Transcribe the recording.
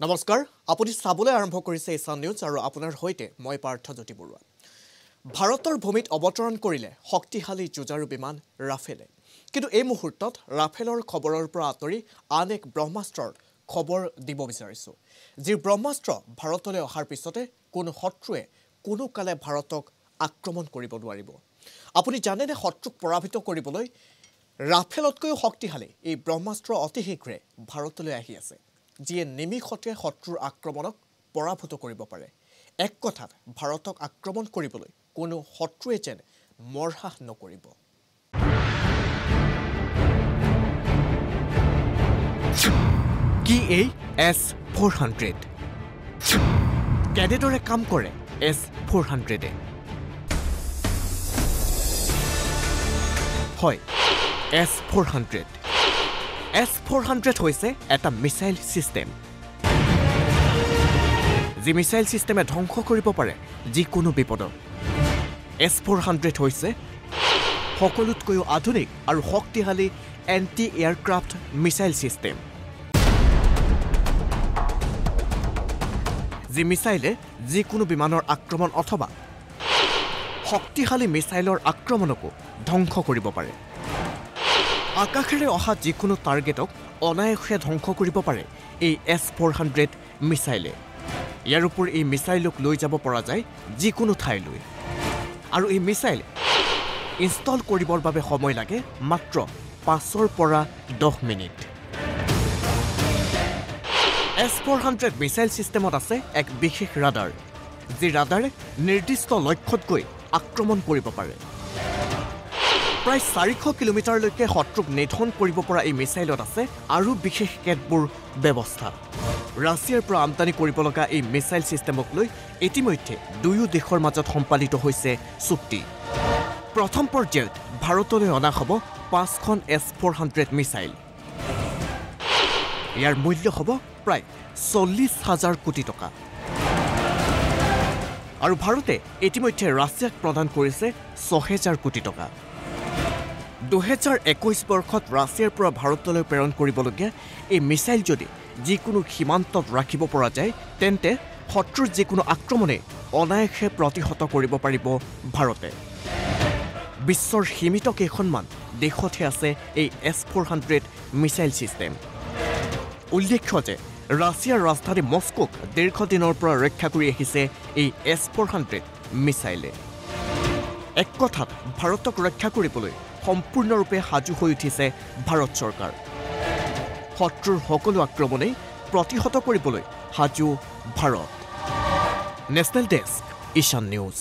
নমস্কাৰ আপুনি চাবলৈ আৰম্ভ কৰিছে ইছান নিউজ আৰু আপোনাৰ সৈতে মই পাৰ্থজ্যোতি বৰুৱা। ভাৰতৰ ভূমিত অৱতৰণ কৰিলে শক্তিশালী যুঁজাৰু বিমান ৰাফেলে। কিন্তু এই মুহূৰ্তত ৰাফেলৰ খবৰৰ পৰা আঁতৰি আন এক ব্ৰহ্মাস্ত্ৰৰ খবৰ দিব বিচাৰিছোঁ। যি ব্ৰহ্মাস্ত্ৰ ভাৰতলৈ অহাৰ পিছতে কোনো শত্ৰুৱে কোনো কালে ভাৰতক আক্ৰমণ কৰিব নোৱাৰিব। আপুনি জানেনে শত্ৰুক পৰাভূত কৰিবলৈ ৰাফেলতকৈও শক্তিশালী এই ব্ৰহ্মাস্ত্ৰ অতি শীঘ্ৰে ভাৰতলৈ আহি আছে। যিয়ে নিমিষতে শত্ৰুৰ আক্ৰমণক পৰাভূত কৰিব পাৰে। এক কথাত ভাৰতক আক্ৰমণ কৰিবলৈ কোনো শত্ৰুৱে যেন মৰহাস নকৰিব। কি এই এছ ফ'ৰ হাণ্ড্ৰেড? কেনেদৰে কাম কৰে এছ ফ'ৰ হাণ্ড্ৰেডে। হয় S four hundred. S four hundred হৈছে এটা মিছাইল ছিষ্টেম যি মিছাইল ছিষ্টেমে ধ্বংস কৰিব পাৰে যিকোনো বিপদত এছ ফ'ৰ হাণ্ড্ৰেড হৈছে সকলোতকৈও আধুনিক আৰু শক্তিশালী এণ্টি এয়াৰক্ৰাফ্ট মিছাইল ছিষ্টেম যি মিছাইলে যিকোনো বিমানৰ আক্ৰমণ অথবা শক্তিশালী মিছাইলৰ আক্ৰমণকো ধ্বংস কৰিব পাৰে। আকাশেৰে অহা যিকোনো টাৰ্গেটক অনায়াসে ধ্বংস কৰিব পাৰে এই এছ ফ'ৰ হাণ্ড্ৰেড মিছাইলে ইয়াৰ উপৰি এই মিছাইলক লৈ যাব পৰা যায় যিকোনো ঠাইলৈ। আৰু এই মিছাইল ইনষ্টল কৰিবৰ বাবে সময় লাগে মাত্ৰ পাঁচৰ পৰা দহ minute. S four hundred missile ছিষ্টেমত আছে এক বিশেষ ৰাডাৰ যি ৰাডাৰে নিৰ্দিষ্ট লক্ষ্যত গৈ আক্ৰমণ কৰিব পাৰে। প্ৰায় চাৰিশ কিলোমিটাৰলৈকে শত্ৰুক নিধন কৰিব পৰা এই মিছাইলত আছে আৰু বিশেষ কেতবোৰ ব্যৱস্থা। ৰাছিয়াৰ পৰা আমদানি কৰিব লগা এই মিছাইল ছিষ্টেমক লৈ ইতিমধ্যে দুয়ো দেশৰ মাজত সম্পাদিত হৈছে চুক্তি। প্ৰথম পৰ্যায়ত ভাৰতলৈ অনা হ'ব পাঁচখন এছ ফ'ৰ হাণ্ড্ৰেড মিছাইল। ইয়াৰ মূল্য হ'ব প্ৰায় চল্লিছ হাজাৰ কোটি টকা। আৰু ভাৰতে ইতিমধ্যে ৰাছিয়াক প্ৰদান কৰিছে ছহেজাৰ কোটি টকা। দুহেজাৰ একৈছ বৰ্ষত ৰাছিয়াৰ পৰা ভাৰতলৈ প্ৰেৰণ কৰিবলগীয়া এই মিছাইল যদি যিকোনো সীমান্তত ৰাখিব পৰা যায় তেন্তে শত্ৰুৰ যিকোনো আক্ৰমণে অনায়াসে প্ৰতিহত কৰিব পাৰিব ভাৰতে। বিশ্বৰ সীমিত কেইখনমান দেশতহে আছে এই S four hundred missile system. উল্লেখ্য যে ৰাছিয়াৰ ৰাজধানী মস্কোক দীৰ্ঘদিনৰ পৰা ৰক্ষা কৰি আহিছে এই এছ ফ'ৰ হাণ্ড্ৰেড মিছাইলে। এক কথাত ভাৰতক ৰক্ষা কৰিবলৈ সম্পূৰ্ণৰূপে সাজু হৈ উঠিছে ভাৰত চৰকাৰ। শত্ৰুৰ সকলো আক্ৰমণেই প্ৰতিহত কৰিবলৈ সাজু Bharat. National desk Ishan news.